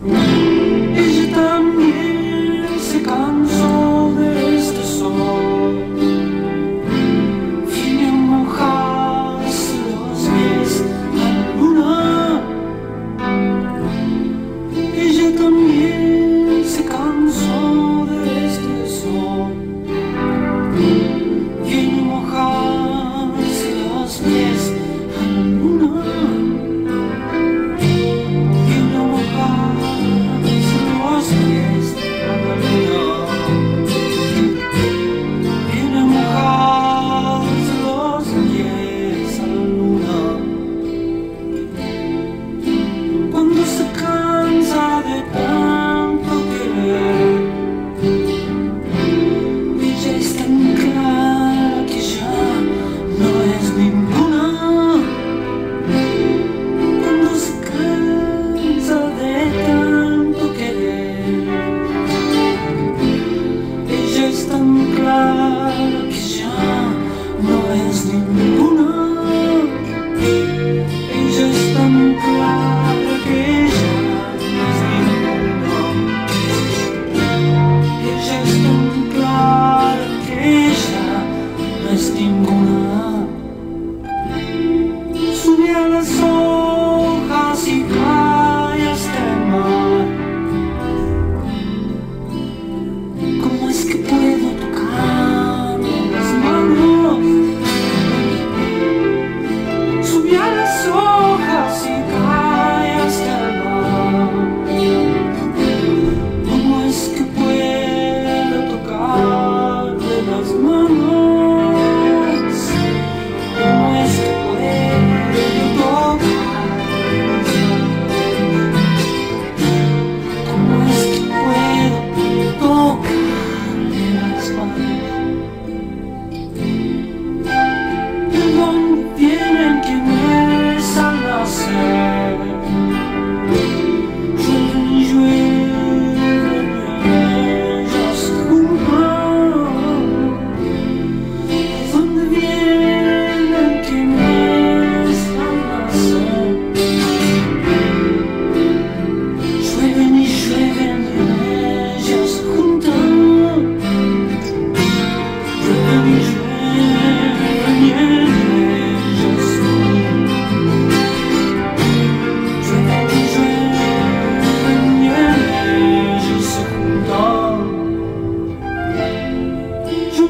Bye.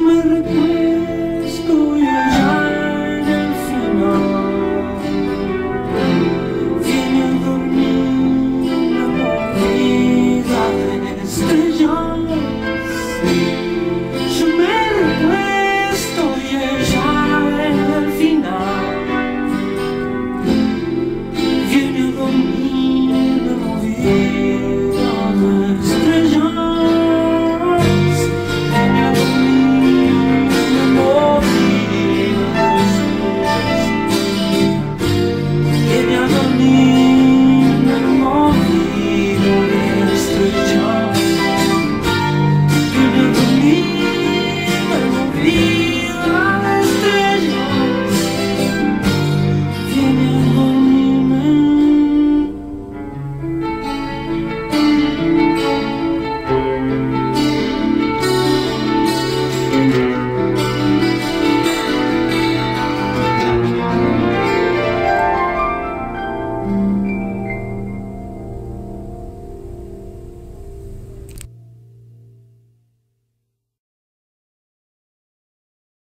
marcar.